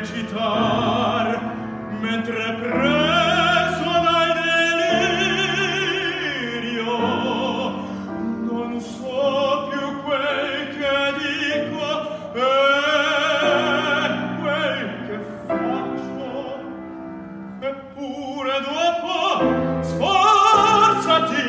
recitar mentre preso dal delirio non so più quel che dico e quel che faccio eppure dopo sforzati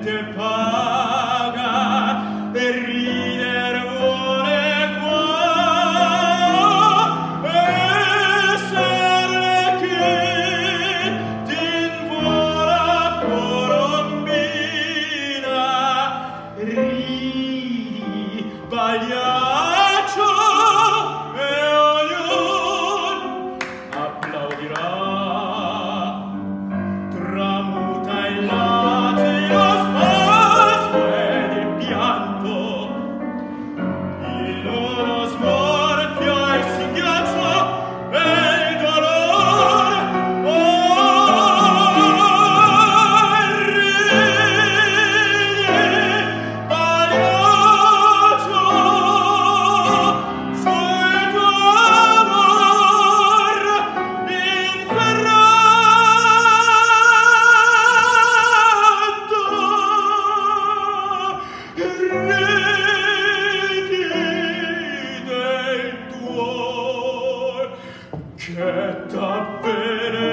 niente pace. vedi del tuo che t'avvene